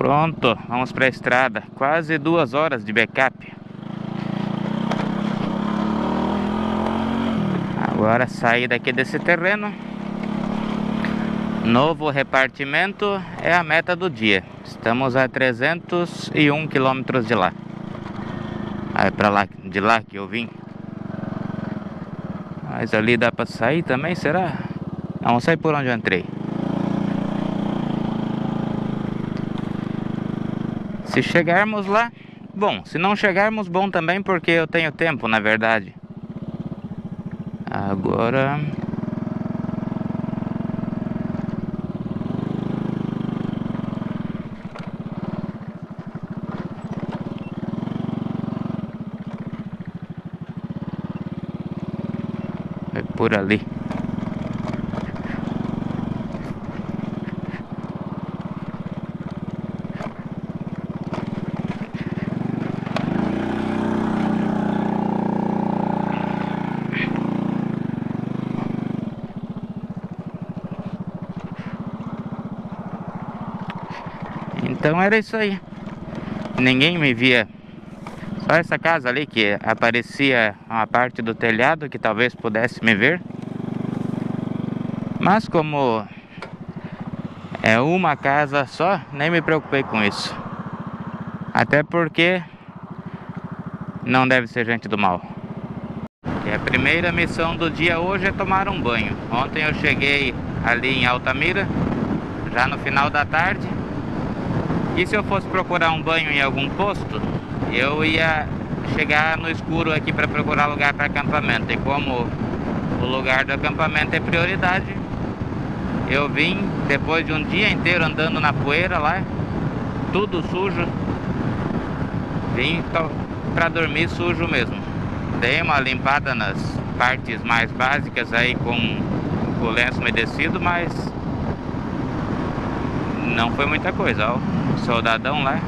Pronto, vamos para a estrada. Quase duas horas de backup. Agora sair daqui desse terreno. Novo repartimento é a meta do dia. Estamos a 301 quilômetros de lá. Ah, é para lá, de lá que eu vim. Mas ali dá para sair também, será? Não, vamos sair por onde eu entrei. Se chegarmos lá, bom. Se não chegarmos, bom também, porque eu tenho tempo, na verdade. Agora... É por ali. Então era isso aí. Ninguém me via. Só essa casa ali que aparecia uma parte do telhado que talvez pudesse me ver. Mas como é uma casa só, nem me preocupei com isso. Até porque não deve ser gente do mal. E a primeira missão do dia hoje é tomar um banho. Ontem eu cheguei ali em Altamira, já no final da tarde. E se eu fosse procurar um banho em algum posto, eu ia chegar no escuro aqui para procurar lugar para acampamento. E como o lugar do acampamento é prioridade, eu vim depois de um dia inteiro andando na poeira lá, tudo sujo. Vim para dormir sujo mesmo. Dei uma limpada nas partes mais básicas aí com o lenço umedecido, mas não foi muita coisa, ó. O soldadão lá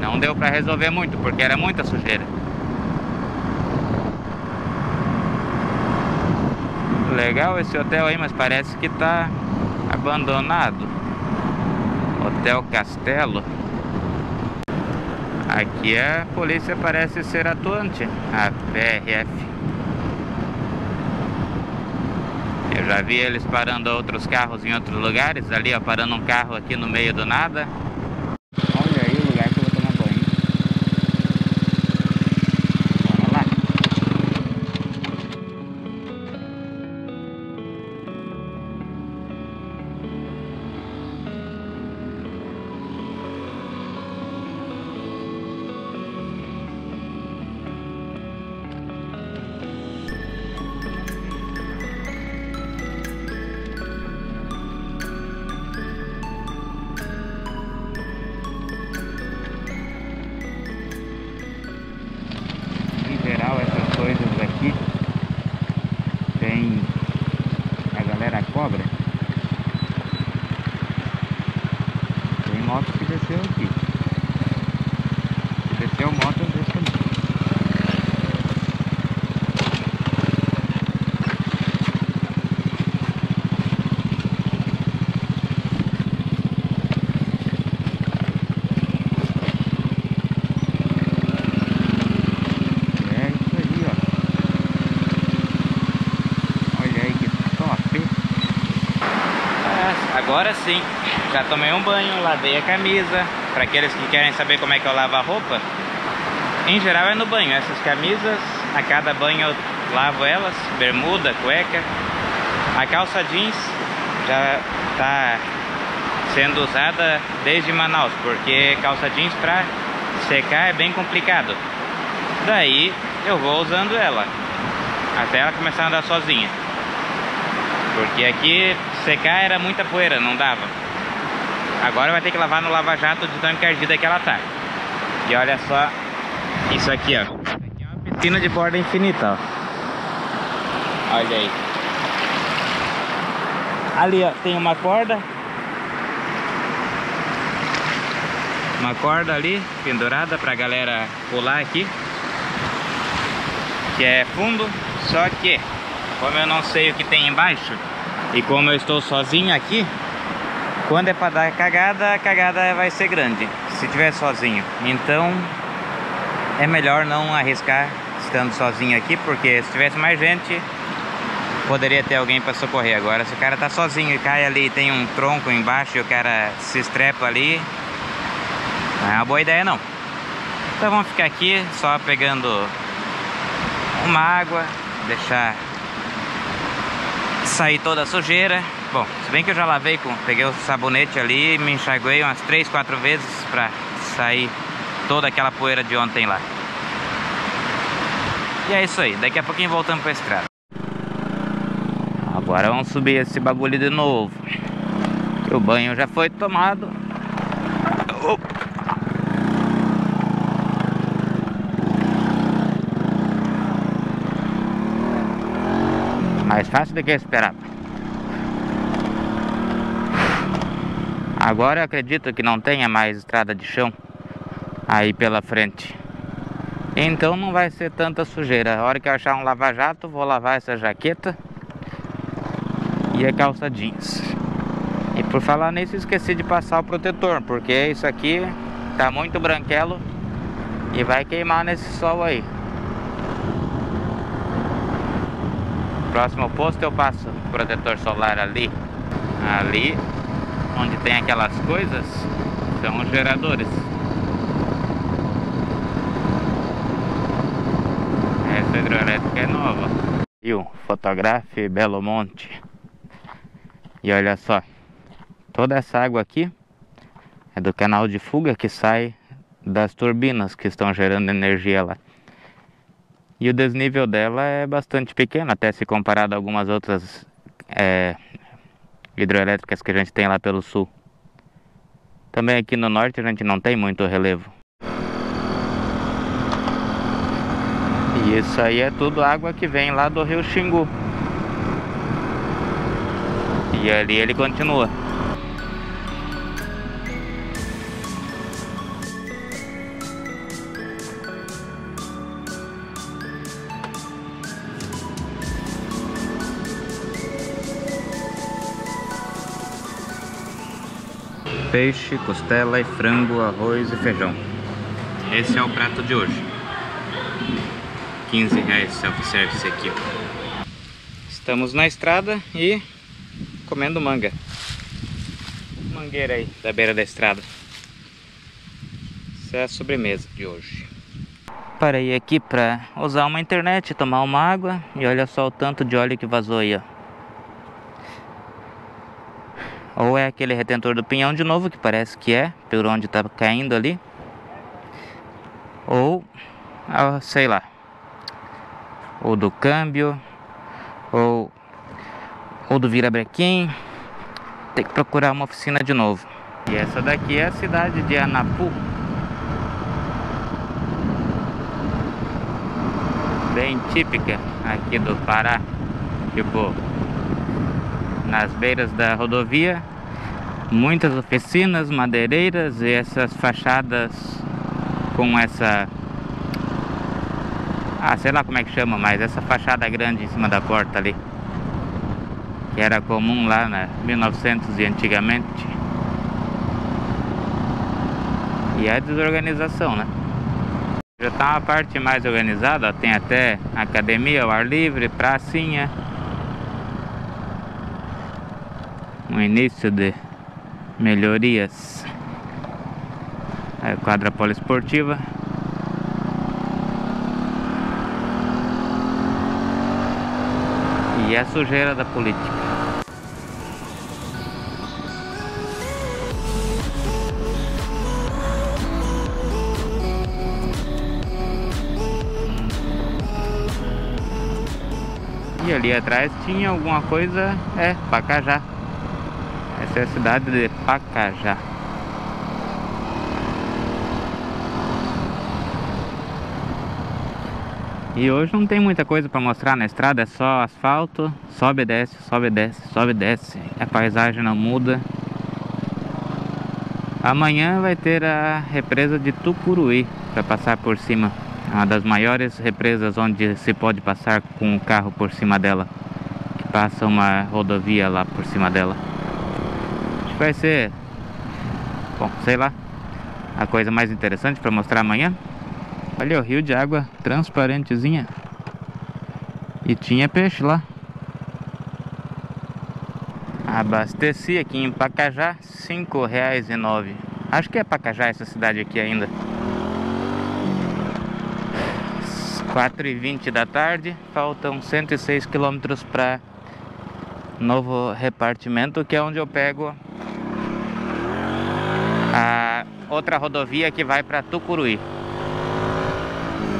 não deu para resolver muito, porque era muita sujeira. Legal esse hotel aí, mas parece que tá abandonado. Hotel Castelo. Aqui a polícia parece ser atuante, a PRF. Eu já vi eles parando outros carros em outros lugares, ali ó, parando um carro aqui no meio do nada. Agora sim. Já tomei um banho, lavei a camisa. Para aqueles que querem saber como é que eu lavo a roupa, em geral é no banho. Essas camisas, a cada banho eu lavo elas, bermuda, cueca. A calça jeans já tá sendo usada desde Manaus, porque calça jeans para secar é bem complicado. Daí eu vou usando ela até ela começar a andar sozinha. Porque aqui secar era muita poeira, não dava. Agora vai ter que lavar no lava-jato de tão encardida que ela tá. E olha só isso aqui, ó. Aqui é uma piscina de borda infinita, ó. Olha aí. Ali, ó, tem uma corda. Uma corda ali, pendurada pra galera pular aqui que é fundo, só que como eu não sei o que tem embaixo e como eu estou sozinho aqui, Quando é para dar cagada, a cagada vai ser grande, se tiver sozinho. Então, é melhor não arriscar estando sozinho aqui, porque se tivesse mais gente, poderia ter alguém para socorrer. Agora, se o cara tá sozinho e cai ali, tem um tronco embaixo e o cara se estrepa ali, não é uma boa ideia não. Então vamos ficar aqui só pegando uma água, deixar sair toda a sujeira. Bom, se bem que eu já lavei com, peguei o sabonete ali, me enxaguei umas 3, 4 vezes para sair toda aquela poeira de ontem lá. E é isso aí, daqui a pouquinho voltamos pra estrada. Agora vamos subir esse bagulho de novo. O banho já foi tomado. Mais fácil do que esperar. Agora eu acredito que não tenha mais estrada de chão aí pela frente. Então não vai ser tanta sujeira. A hora que eu achar um lava-jato, vou lavar essa jaqueta e a calça jeans. E por falar nisso, esqueci de passar o protetor, porque isso aqui tá muito branquelo e vai queimar nesse sol aí. Próximo posto eu passo protetor solar ali. Ali, onde tem aquelas coisas, são os geradores. Essa hidrelétrica é nova. E o Fotografe Belo Monte. E olha só, toda essa água aqui é do canal de fuga que sai das turbinas que estão gerando energia lá. E o desnível dela é bastante pequeno, até se comparado a algumas outras é, hidroelétricas que a gente tem lá pelo sul. Também aqui no norte a gente não tem muito relevo. E isso aí é tudo água que vem lá do rio Xingu. E ali ele continua. Peixe, costela e frango, arroz e feijão. Esse é o prato de hoje. 15 reais self-service aqui. Estamos na estrada e comendo manga. Mangueira aí, da beira da estrada. Essa é a sobremesa de hoje. Parei aqui para usar uma internet, tomar uma água e olha só o tanto de óleo que vazou aí, ó. Ou é aquele retentor do pinhão de novo, que parece que é, por onde tá caindo ali. Ou, ah, sei lá, ou do câmbio, ou ou do Virabrequim. Tem que procurar uma oficina de novo. E essa daqui é a cidade de Anapu. Bem típica aqui do Pará. Tipo, nas beiras da rodovia, muitas oficinas, madeireiras e essas fachadas com essa ah, sei lá como é que chama, mas essa fachada grande em cima da porta ali que era comum lá na 1900 e antigamente. E a desorganização, né? Já tá uma parte mais organizada, ó, tem até academia ao ar livre, pracinha. Um início de melhorias. Aí, quadra poliesportiva. E a sujeira da política. E ali atrás tinha alguma coisa, é, Pacajá. Essa é a cidade de Pacajá. E hoje não tem muita coisa para mostrar na estrada, é só asfalto, sobe e desce, sobe e desce, sobe e desce. A paisagem não muda. Amanhã vai ter a represa de Tucuruí para passar por cima uma das maiores represas onde se pode passar com o carro por cima dela que passa uma rodovia lá por cima dela vai ser, bom, sei lá, a coisa mais interessante para mostrar amanhã. Olha o rio de água transparentezinha. E tinha peixe lá. Abasteci aqui em Pacajá, R$ 5,09. Acho que é Pacajá essa cidade aqui ainda. 4h20 da tarde, faltam 106 quilômetros para novo repartimento, que é onde eu pego a outra rodovia que vai para Tucuruí.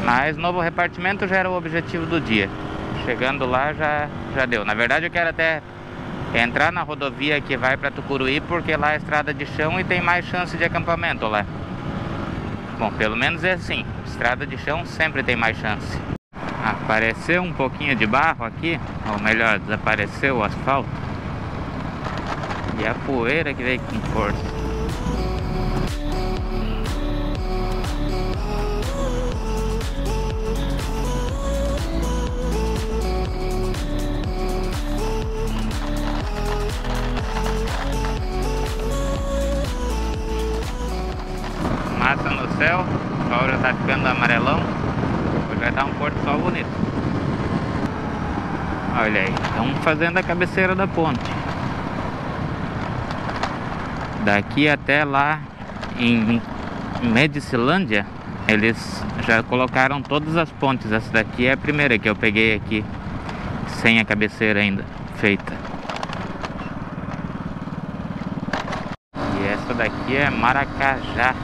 Mas novo repartimento já era o objetivo do dia. Chegando lá já, já deu. Na verdade eu quero até entrar na rodovia que vai para Tucuruí porque lá é estrada de chão e tem mais chance de acampamento lá. Bom, pelo menos é assim. Estrada de chão sempre tem mais chance. Apareceu um pouquinho de barro aqui, ou melhor, desapareceu o asfalto. E a poeira que veio com força. Massa no céu, o sol já tá ficando amarelão, hoje vai dar um pôr do sol bonito. Olha aí, estamos fazendo a cabeceira da ponte. Daqui até lá em Medicilândia, eles já colocaram todas as pontes. Essa daqui é a primeira que eu peguei aqui, sem a cabeceira ainda feita. E essa daqui é Maracajá.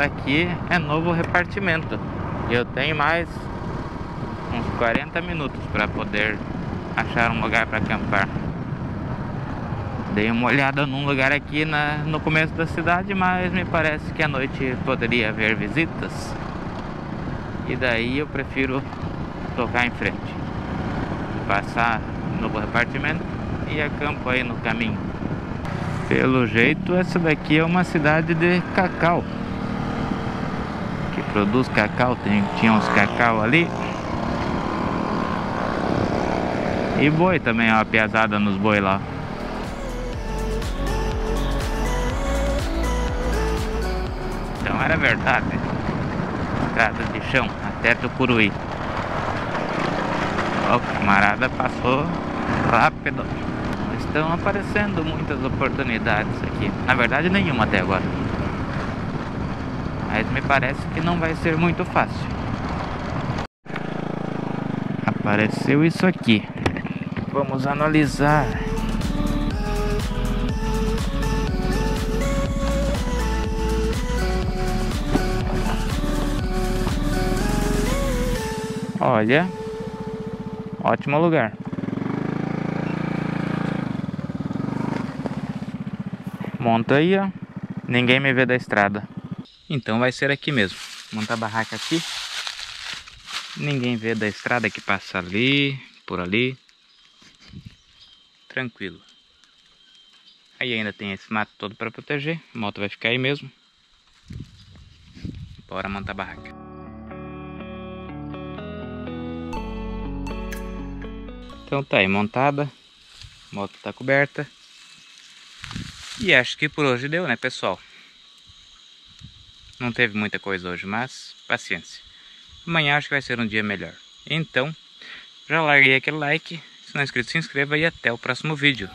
Daqui é novo repartimento. E eu tenho mais uns 40 minutos para poder achar um lugar para acampar. Dei uma olhada num lugar aqui na, no começo da cidade, mas me parece que à noite poderia haver visitas. E daí eu prefiro tocar em frente. Passar no repartimento e acampo aí no caminho. Pelo jeito, essa daqui é uma cidade de cacau produz cacau, tem, tinha uns cacau ali. E boi também, ó, piazada nos boi lá. Então era verdade. Estrada de chão, até Tucuruí. O camarada passou rápido. Estão aparecendo muitas oportunidades aqui. Na verdade, nenhuma até agora. Mas me parece que não vai ser muito fácil. Apareceu isso aqui. Vamos analisar. Olha, ótimo lugar. Monta aí, ó. Ninguém me vê da estrada. Então vai ser aqui mesmo. Montar a barraca aqui. Ninguém vê da estrada que passa ali, por ali. Tranquilo. Aí ainda tem esse mato todo para proteger. A moto vai ficar aí mesmo. Bora montar a barraca. Então tá aí montada. A moto tá coberta. E acho que por hoje deu, né, pessoal? Não teve muita coisa hoje, mas paciência. Amanhã acho que vai ser um dia melhor. Então, já larguei aquele like. Se não é inscrito, se inscreva e até o próximo vídeo.